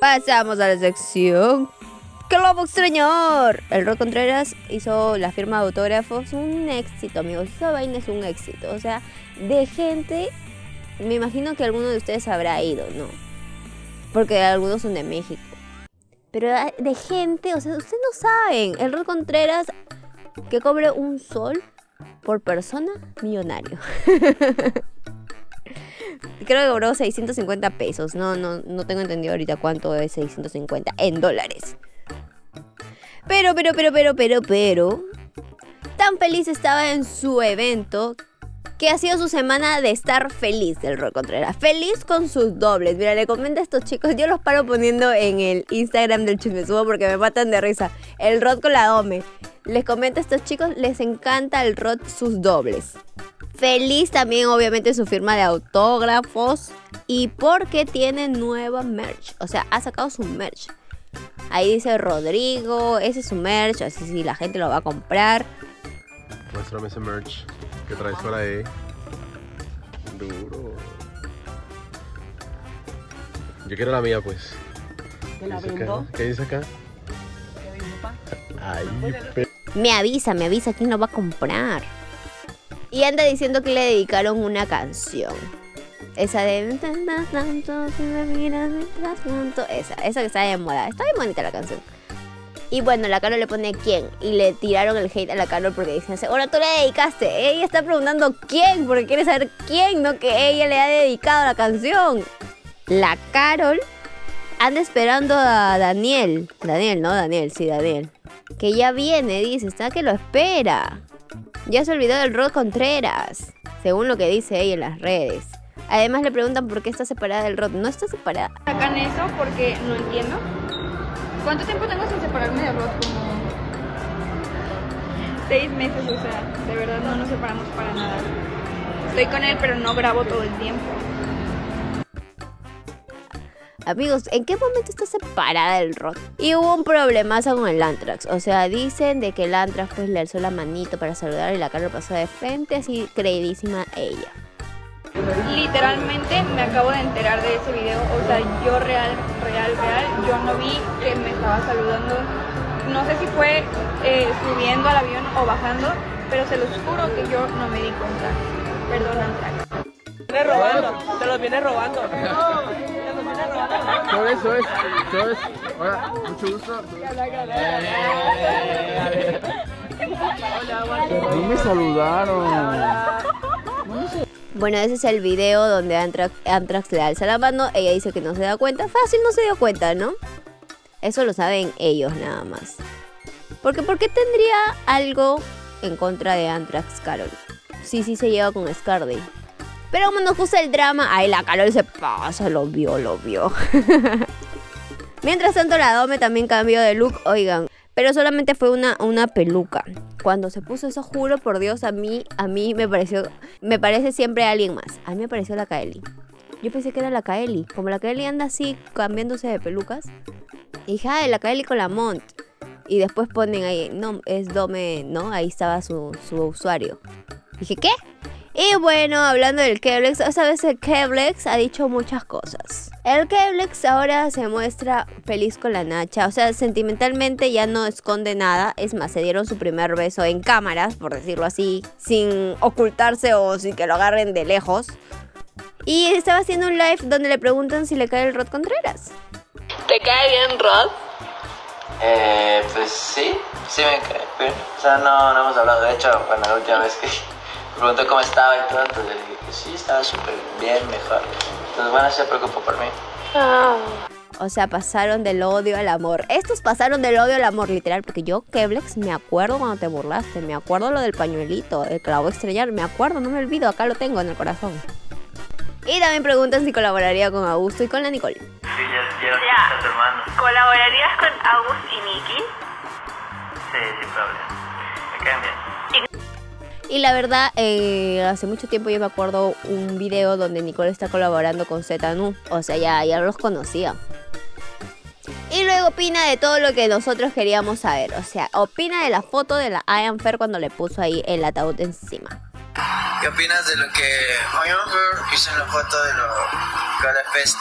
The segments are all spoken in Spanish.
Pasamos a la sección Globo Extrañor. El Rod Contreras hizo la firma de autógrafos. Un éxito, amigos. Esa vaina es un éxito. O sea, de gente. Me imagino que alguno de ustedes habrá ido, ¿no? Porque algunos son de México. Pero de gente, o sea, ustedes no saben. El Rod Contreras que cobre un sol por persona millonario. Creo que cobró 650 pesos. No, no, no tengo entendido ahorita cuánto es 650 en dólares. Pero, pero, pero, pero, pero, pero. Tan feliz estaba en su evento que ha sido su semana de estar feliz del Rock Contreras. Feliz con sus dobles. Mira, le comenta a estos chicos. Yo los paro poniendo en el Instagram del Chismesubo porque me matan de risa. El Rod con la Dome. Les comenta a estos chicos, les encanta el Rod sus dobles. Feliz también, obviamente, su firma de autógrafos. Y porque tiene nueva merch. O sea, ha sacado su merch. Ahí dice Rodrigo, ese es su merch, así si la gente lo va a comprar. Muéstrame ese merch que traes por ahí. Duro. Yo quiero la mía, pues. ¿Te la ¿Qué dice acá? ¿Qué dice acá? Me avisa, me avisa quién lo va a comprar. Y anda diciendo que le dedicaron una canción. Esa de "Tantas tanto me miras mientras tanto". Esa, esa que está de moda. Está bien bonita la canción. Y bueno, la Carol le pone quién. Y le tiraron el hate a la Carol porque dicen, ahora tú le dedicaste. Ella está preguntando quién, porque quiere saber quién, no que ella le ha dedicado la canción. La Carol anda esperando a Daniel. Daniel, ¿no? Daniel, sí, Daniel. Que ya viene, dice, está que lo espera. Ya se olvidó del Rod Contreras, según lo que dice ella en las redes. Además le preguntan por qué está separada del Rod. No está separada. Sacan eso porque no entiendo. ¿Cuánto tiempo tengo sin separarme de Rod? Como seis meses, o sea, de verdad no nos separamos para nada. Estoy con él, pero no grabo todo el tiempo. Amigos, ¿en qué momento está separada del Rod? Y hubo un problemazo con el Antrax. O sea, dicen de que el Antrax pues le alzó la manito para saludar y la cara pasó de frente, así creidísima ella. Literalmente me acabo de enterar de ese video. O sea, yo real, real, real, yo no vi que me estaba saludando. No sé si fue eh, subiendo al avión o bajando, pero se los juro que yo no me di cuenta. Perdón, Antrax. Te los viene robando. Te los viene robando. Todo eso es, todo es. Hola, mucho gusto. Me saludaron. Bueno, ese es el video donde Antrax, Antrax le alza la mano. Ella dice que no se da cuenta. Fácil, no se dio cuenta, ¿no? Eso lo saben ellos nada más. Porque ¿por qué tendría algo en contra de Antrax Carol? Sí, sí se lleva con Scardy. Pero como nos gusta el drama, ahí la Carol se pasa, lo vio, lo vio. Mientras tanto, la Dome también cambió de look, oigan. Pero solamente fue una, una peluca. Cuando se puso eso, juro por Dios, a mí, a mí me pareció, me parece siempre alguien más. A mí me pareció la Kaeli. Yo pensé que era la Kaeli. Como la Kaeli anda así cambiándose de pelucas. Y dije, la Kaeli con la Mont. Y después ponen ahí, no, es Dome, ¿no? Ahí estaba su, su usuario. Dije, ¿qué? Y bueno, hablando del Keblex, esa vez el Keblex ha dicho muchas cosas. El Keblex ahora se muestra feliz con la Nacha, o sea, sentimentalmente ya no esconde nada. Es más, se dieron su primer beso en cámaras, por decirlo así, sin ocultarse o sin que lo agarren de lejos. Y estaba haciendo un live donde le preguntan si le cae el Rod Contreras. ¿Te cae bien, Rod? Eh, pues sí, sí me cae bien. O sea, no, no hemos hablado. De hecho, bueno, la última vez que preguntó cómo estaba y todo, entonces le dije que sí, estaba súper bien, mejor. Entonces, bueno, se preocupó por mí. O sea, pasaron del odio al amor. Estos pasaron del odio al amor, literal, porque yo, Keblex, me acuerdo cuando te burlaste, me acuerdo lo del pañuelito, el clavo estrellar, me acuerdo, no me olvido, acá lo tengo en el corazón. Y también preguntan si colaboraría con Augusto y con la Nicole. Sí, ya, ya, Ya. tu hermano. ¿Colaborarías con August y Nicky? Sí, sin problema. Me caen bien. Y la verdad, eh, hace mucho tiempo yo me acuerdo un video donde Nicole está colaborando con Zetanu. O sea, ya, ya los conocía. Y luego opina de todo lo que nosotros queríamos saber. O sea, opina de la foto de la Ian Fair cuando le puso ahí el ataúd encima. ¿Qué opinas de lo que Iron hizo en la foto de los Gala Fest?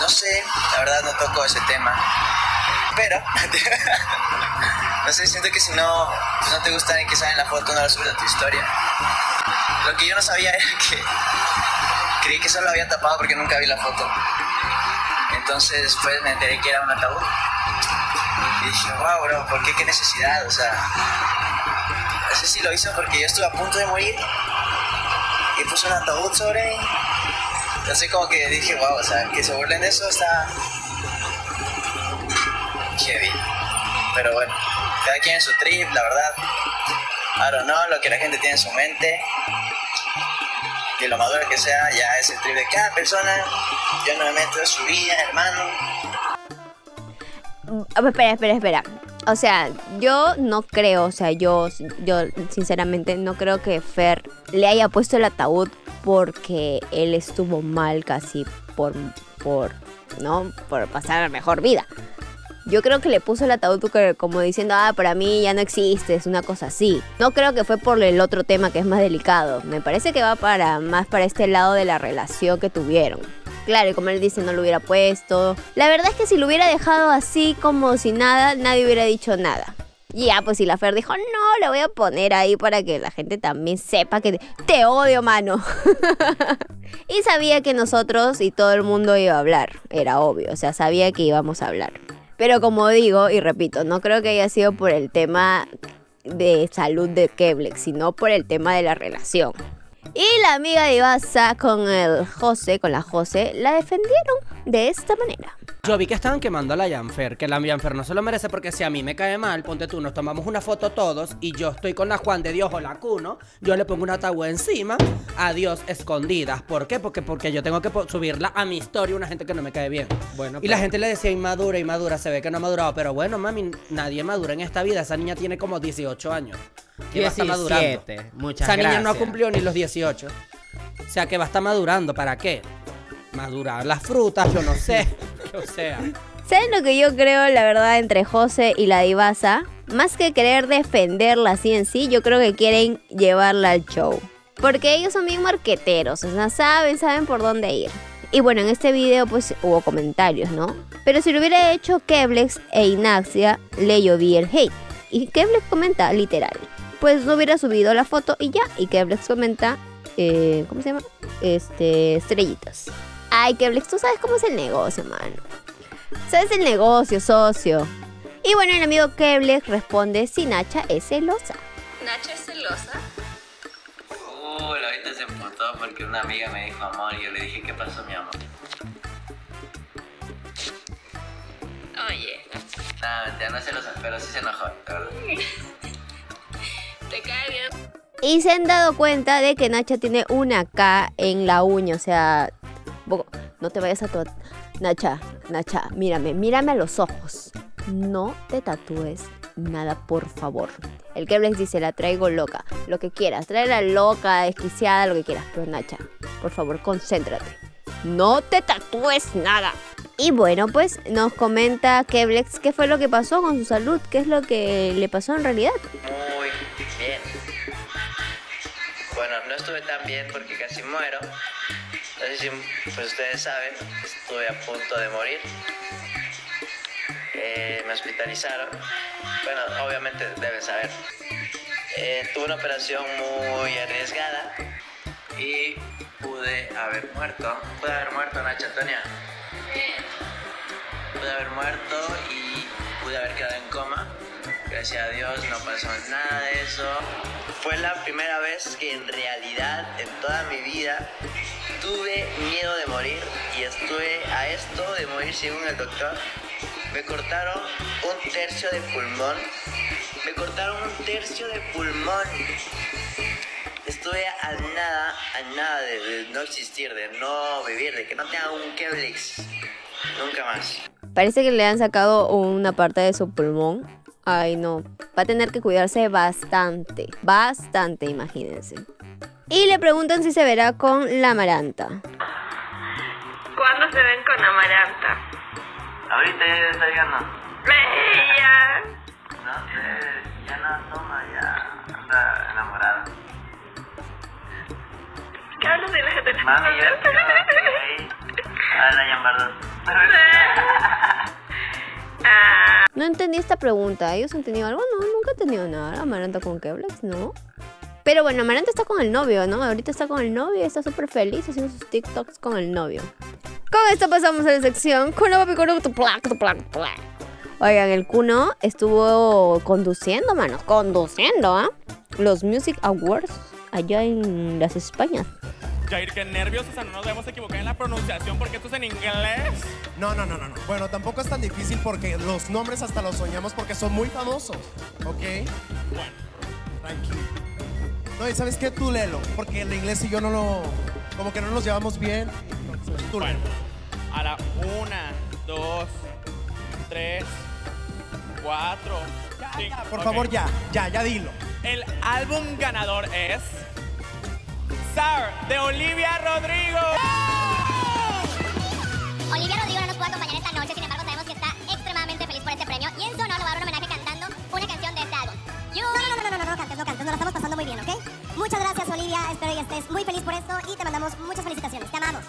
no sé, la verdad no toco ese tema. Pero, no sé, siento que si no, pues no te gusta que sale en la foto, no lo subes a tu historia. Lo que yo no sabía era que creí que solo había tapado porque nunca vi la foto. Entonces después me enteré que era un ataúd. Y dije, wow, bro, ¿por qué? ¿Qué necesidad? O sea, no sé si lo hizo porque yo estuve a punto de morir y puso un ataúd sobre mí. Entonces como que dije, wow, o sea, que se burlen de eso está heavy. Pero bueno, cada quien en su trip, la verdad. Don't know, lo que la gente tiene en su mente. Que lo maduro que sea, ya es el trip de cada persona. Yo no me meto en su vida, hermano. Mm, Espera, espera, espera. O sea, yo no creo, o sea, yo, yo sinceramente no creo que Fer le haya puesto el ataúd porque él estuvo mal casi por, por, ¿no? Por pasar la mejor vida. Yo creo que le puso el ataúd como diciendo, ah, para mí ya no existe, es una cosa así. No creo que fue por el otro tema que es más delicado. Me parece que va para más para este lado de la relación que tuvieron. Claro, y como él dice, no lo hubiera puesto. La verdad es que si lo hubiera dejado así como si nada, nadie hubiera dicho nada. Ya, pues si la Fer dijo, no, le voy a poner ahí para que la gente también sepa que te odio, mano. y sabía que nosotros y todo el mundo iba a hablar, era obvio, o sea, sabía que íbamos a hablar. Pero como digo y repito, no creo que haya sido por el tema de salud de Keblex, sino por el tema de la relación. Y la amiga de Ibasa con el José, con la José, la defendieron de esta manera. Yo vi que estaban quemando a la Janfer, que la Janfer no se lo merece porque si a mí me cae mal, ponte tú, nos tomamos una foto todos y yo estoy con la Juan de Dios o la Cuno, yo le pongo una tabú encima, adiós escondidas. ¿Por qué? Porque, porque yo tengo que subirla a mi historia una gente que no me cae bien. Bueno, Y la gente le decía inmadura, inmadura, se ve que no ha madurado, pero bueno, mami, nadie madura en esta vida, esa niña tiene como 18 años. Que va a estar madurando. 17, muchas Esa niña no ha cumplido ni los 18. O sea, que va a estar madurando, ¿para qué? Madurar las frutas, yo no sé. o sea. ¿Saben lo que yo creo, la verdad, entre José y la divasa? Más que querer defenderla así en sí, yo creo que quieren llevarla al show. Porque ellos son bien marqueteros, o sea, saben, saben por dónde ir. Y bueno, en este video pues hubo comentarios, ¿no? Pero si lo hubiera hecho Keblex e Inaxia, le llovía el hate. Y Keblex comenta literal. Pues no hubiera subido la foto y ya. Y Keblex comenta, eh, ¿cómo se llama? Este, estrellitas. Ay, Keblex, tú sabes cómo es el negocio, mano. ¿Sabes el negocio, socio? Y bueno, el amigo Keblex responde si Nacha es celosa. ¿Nacha es celosa? Uh, la ahorita se emputó porque una amiga me dijo amor y yo le dije, ¿qué pasó, mi amor? Oye, Nada, mentira, no se lo pero sí se enojó, verdad. ¿te cae bien? Y se han dado cuenta de que Nacha tiene una K en la uña, o sea, no te vayas a tu... Nacha, Nacha, mírame, mírame a los ojos. No te tatúes nada, por favor. El Keblex dice, la traigo loca. Lo que quieras, tráela loca, desquiciada, lo que quieras. Pero Nacha, por favor, concéntrate. No te tatúes nada. Y bueno, pues nos comenta Keblex qué fue lo que pasó con su salud, qué es lo que le pasó en realidad. Muy bien. Bueno, no estuve tan bien porque casi muero. Si pues ustedes saben, estuve a punto de morir. Eh, me hospitalizaron. Bueno, obviamente deben saber. Eh, tuve una operación muy arriesgada y pude haber muerto. Pude haber muerto, Nacha Antonia. Pude haber muerto y pude haber quedado en coma. Gracias a Dios no pasó nada de eso. Fue la primera vez que en realidad en toda mi vida tuve miedo de morir y estuve a esto de morir según el doctor. Me cortaron un tercio de pulmón. Me cortaron un tercio de pulmón. Estuve a nada, a nada de, no existir, de no vivir, de que no tenga un Keblex. Nunca más. Parece que le han sacado una parte de su pulmón. Ay, no. Va a tener que cuidarse bastante. Bastante, imagínense. Y le preguntan si se verá con la Amaranta. ¿Cuándo se ven con Amaranta? Ahorita ya está llegando. ¡Bella! No sé, ya no toma, ya anda enamorada. ¿Qué hablas de la la Mami, ahí. A ver, Ryan Bardo. No entendí esta pregunta. ¿Ellos han tenido algo? No, nunca he tenido nada. Amaranta con Keblex, no. Pero bueno, Amaranta está con el novio, ¿no? Ahorita está con el novio y está súper feliz haciendo sus TikToks con el novio. Con esto pasamos a la sección Kuno papi Kuno. Oigan, el Kuno estuvo conduciendo, manos, conduciendo, ¿ah? Los Music Awards allá en las Españas. Jair, qué nervios, o sea, no nos debemos equivocar en la pronunciación porque esto es en inglés. No, no, no, no, no. Bueno, tampoco es tan difícil porque los nombres hasta los soñamos porque son muy famosos, ¿ok? Bueno, Tranquilo. No, y ¿sabes qué? Tú léelo, porque el inglés y yo no lo... Como que no nos llevamos bien. Entonces, tú bueno. A la una, dos, tres, cuatro, cinco. Por favor, ya, ya, ya dilo. El álbum ganador es Sour de Olivia Rodrigo. Olivia Rodrigo no nos pudo acompañar esta noche, sin embargo sabemos que está extremadamente feliz por este premio y en su honor le va a dar un homenaje cantando una canción de este álbum. You... No, no, no, no, no, no, no cantes, no cantes, nos la estamos pasando muy bien, ¿ok? Muchas gracias Olivia, espero que estés muy feliz por esto y te mandamos muchas felicitaciones, te amamos.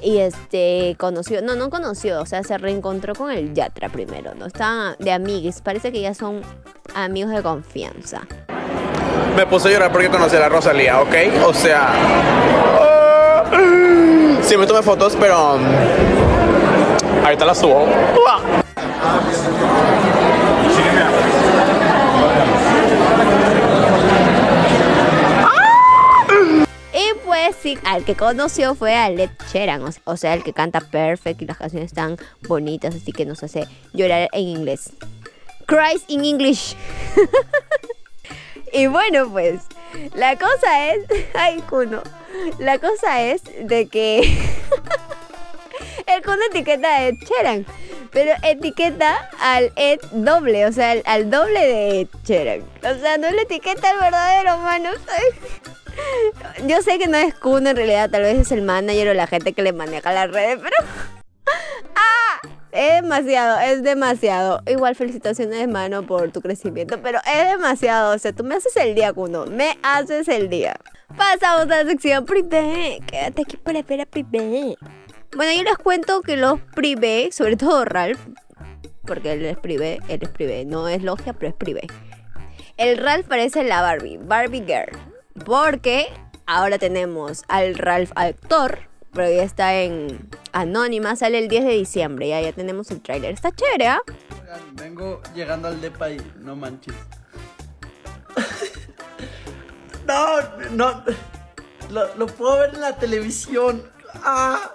Y este, conoció, no, no conoció, o sea, se reencontró con el Yatra primero, ¿no? Estaban de amigues, parece que ya son amigos de confianza. Me puse a llorar porque conocí a Rosalía, ¿ok? O sea... ah, Siempre tomé fotos, pero... um, Ahorita las subo. Y pues sí, al que conoció fue a Led Sheeran, o se- o sea, el que canta perfect y las canciones están bonitas, así que nos hace llorar en inglés. Cries in English. y bueno, pues, la cosa es, ay, Kuno, la cosa es de que el Kuno etiqueta a Ed Sheeran, pero etiqueta al Ed doble, o sea, al, doble de Ed Sheeran. O sea, no le etiqueta al verdadero, mano. Yo sé que no es Kuno en realidad, tal vez es el manager o la gente que le maneja las redes, pero. ¡Ah! Es demasiado, es demasiado. Igual felicitaciones, hermano, por tu crecimiento, pero es demasiado. O sea, tú me haces el día, Kuno. Me haces el día. Pasamos a la sección privé. Quédate aquí para ver a privé. Bueno, yo les cuento que los privé, sobre todo Ralph, porque él es privé, él es privé. No es logia, pero es privé. El Ralph parece la Barbie, Barbie Girl. Porque ahora tenemos al Ralph actor, pero ya está en Anónima, sale el 10 de diciembre, ya, ya tenemos el tráiler. Está chévere, ¿ah? Vengo llegando al depa y no manches. no, no. Lo, puedo ver en la televisión. Ah.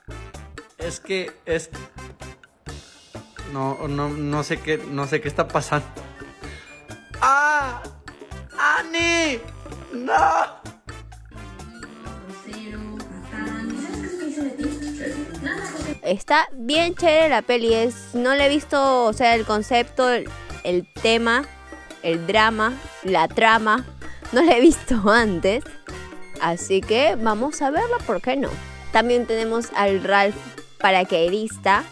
Es que es. No, no, no sé qué, no sé qué está pasando. ¡Ah! ¡Ani! ¡No! Está bien chévere la peli, es, no le he visto, o sea, el concepto, el, tema, el drama, la trama, no la he visto antes. Así que vamos a verla, ¿por qué no? También tenemos al Ralph paracaidista.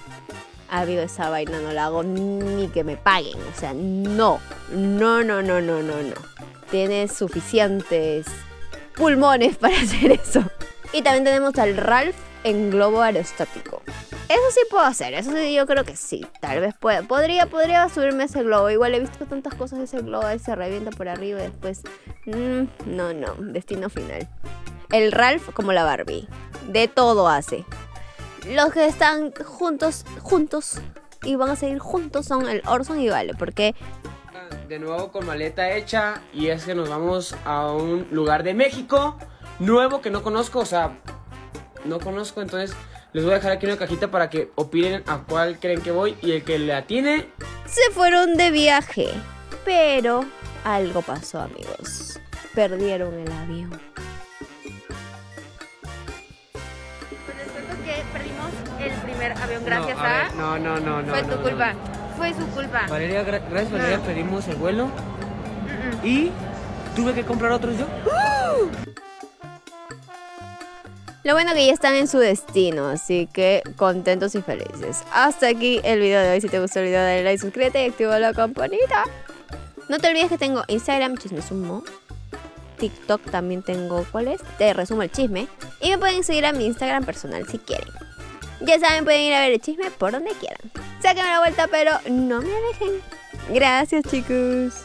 Amigo, esa vaina no la hago ni que me paguen. O sea, no. No, no, no, no, no, no. Tienes suficientes pulmones para hacer eso. Y también tenemos al Ralph en globo aerostático. Eso sí puedo hacer, eso sí yo creo que sí. Tal vez pueda. Podría, podría subirme ese globo. Igual he visto tantas cosas de ese globo, ahí se revienta por arriba y después. mm, no, no, destino final. El Ralph como la Barbie. De todo hace. Los que están juntos, juntos y van a seguir juntos son el Orson y Vale, porque De nuevo con maleta hecha y es que nos vamos a un lugar de México nuevo que no conozco, o sea, no conozco, entonces les voy a dejar aquí una cajita para que opinen a cuál creen que voy y el que le atine se fueron de viaje. Pero algo pasó, amigos. Perdieron el avión. Les cuento que perdimos el primer avión gracias no, a ver, no, no, no, no. Fue no, tu no, culpa. no. Fue su culpa. Valeria, gra- gracias Valeria, No. pedimos el vuelo y tuve que comprar otros yo. Lo bueno que ya están en su destino, así que contentos y felices. Hasta aquí el video de hoy. Si te gustó el video, dale like, suscríbete y activa la campanita. No te olvides que tengo Instagram, Chisme Sumo. TikTok también tengo, ¿cuál es? Te resumo el chisme. Y me pueden seguir a mi Instagram personal si quieren. Ya saben, pueden ir a ver el chisme por donde quieran. Sáquenme la vuelta, pero no me dejen. Gracias, chicos.